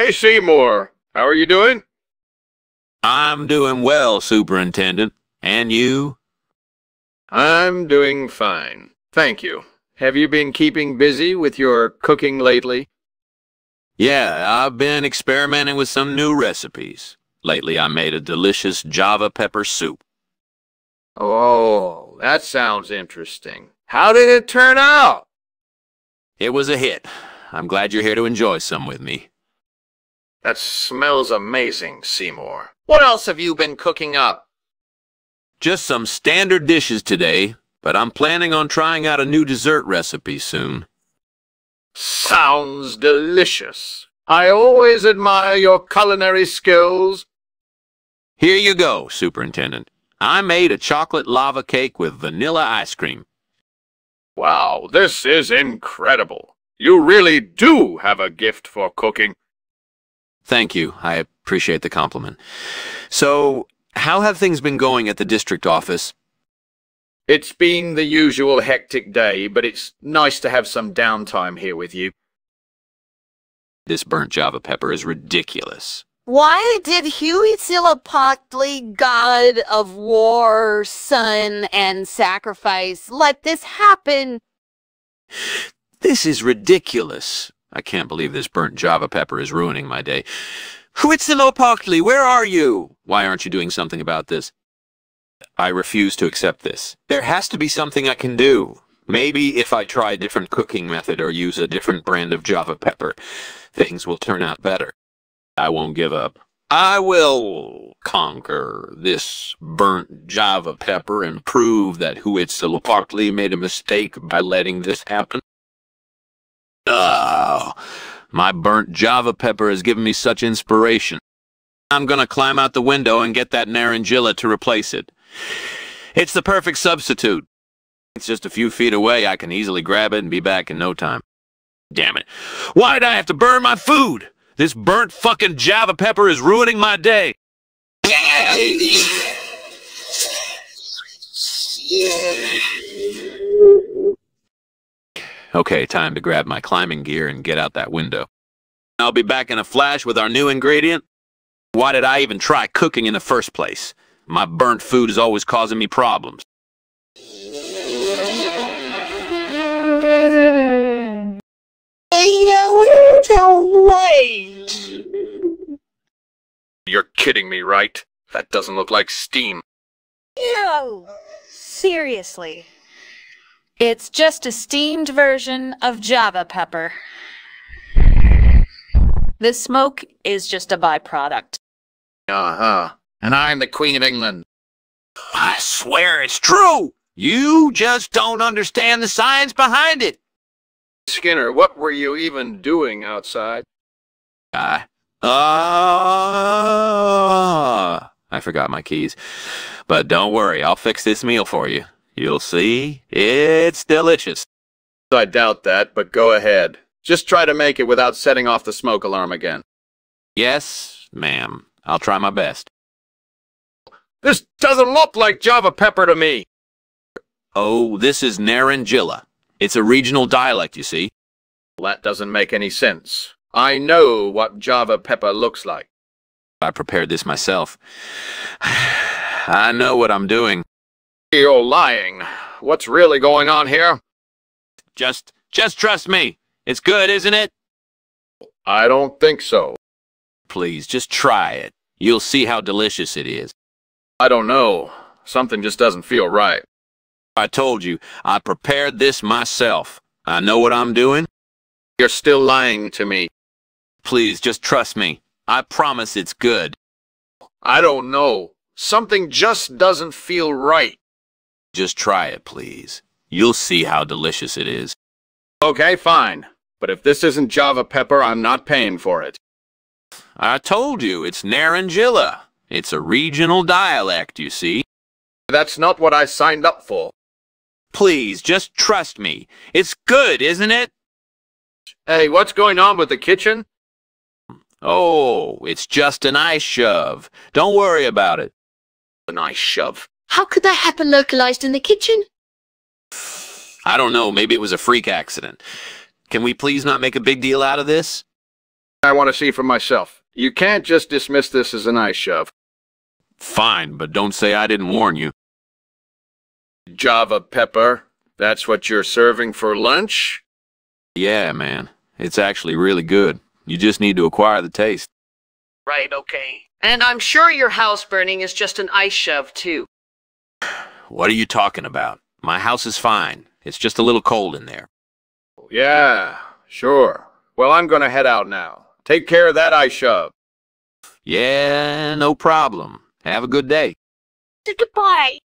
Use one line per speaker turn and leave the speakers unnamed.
Hey, Seymour. How are you doing?
I'm doing well, Superintendent. And you?
I'm doing fine. Thank you. Have you been keeping busy with your cooking lately?
Yeah, I've been experimenting with some new recipes. Lately I made a delicious Java pepper soup.
Oh, that sounds interesting. How did it turn out?
It was a hit. I'm glad you're here to enjoy some with me.
That smells amazing, Seymour. What else have you been cooking up?
Just some standard dishes today, but I'm planning on trying out a new dessert recipe soon.
Sounds delicious. I always admire your culinary skills.
Here you go, Superintendent. I made a chocolate lava cake with vanilla ice cream.
Wow, this is incredible. You really do have a gift for cooking.
Thank you. I appreciate the compliment. So, how have things been going at the district office?
It's been the usual hectic day, but it's nice to have some downtime here with you.
This burnt Java pepper is ridiculous.
Why did Huitzilopochtli, god of war, sun, and sacrifice, let this happen?
This is ridiculous. I can't believe this burnt Java pepper is ruining my day. Huitzilopochtli, where are you? Why aren't you doing something about this? I refuse to accept this. There has to be something I can do. Maybe if I try a different cooking method or use a different brand of Java pepper, things will turn out better. I won't give up. I will conquer this burnt Java pepper and prove that Huitzilopochtli made a mistake by letting this happen. Oh, my burnt Java pepper has given me such inspiration. I'm gonna climb out the window and get that Naranjilla to replace it. It's the perfect substitute. It's just a few feet away. I can easily grab it and be back in no time. Damn it. Why'd I have to burn my food? This burnt fucking Java pepper is ruining my day. Okay, time to grab my climbing gear and get out that window. I'll be back in a flash with our new ingredient. Why did I even try cooking in the first place? My burnt food is always causing me problems.
You're kidding me, right? That doesn't look like steam.
Ew. Seriously. It's just a steamed version of Java pepper. The smoke is just a byproduct.
Uh-huh. And I'm the Queen of England.
I swear it's true! You just don't understand the science behind it.
Skinner, what were you even doing outside?
I... Ah, I forgot my keys. But don't worry, I'll fix this meal for you. You'll see, it's delicious.
I doubt that, but go ahead. Just try to make it without setting off the smoke alarm again.
Yes, ma'am. I'll try my best.
This doesn't look like Java pepper to me.
Oh, this is Naranjilla. It's a regional dialect, you see.
That doesn't make any sense. I know what Java pepper looks like.
I prepared this myself. I know what I'm doing.
You're lying. What's really going on here?
Just, just trust me. It's good, isn't it?
I don't think so.
Please, just try it. You'll see how delicious it is.
I don't know. Something just doesn't feel right.
I told you, I prepared this myself. I know what I'm doing.
You're still lying to me.
Please, just trust me. I promise it's good.
I don't know. Something just doesn't feel right.
Just try it, please. You'll see how delicious it is.
Okay, fine. But if this isn't Java pepper, I'm not paying for it.
I told you, it's Naranjilla. It's a regional dialect, you see.
That's not what I signed up for.
Please, just trust me. It's good, isn't it?
Hey, what's going on with the kitchen?
Oh, it's just an ice shove. Don't worry about it.
An ice shove.
How could that happen localized in the kitchen?
I don't know, maybe it was a freak accident. Can we please not make a big deal out of this?
I want to see for myself. You can't just dismiss this as an ice shove.
Fine, but don't say I didn't warn you.
Java pepper, that's what you're serving for lunch?
Yeah, man. It's actually really good. You just need to acquire the taste.
Right, okay. And I'm sure your house burning is just an ice shove, too.
What are you talking about? My house is fine. It's just a little cold in there.
Yeah, sure. Well, I'm gonna head out now. Take care of that ice shove.
Yeah, no problem. Have a good day.
Goodbye.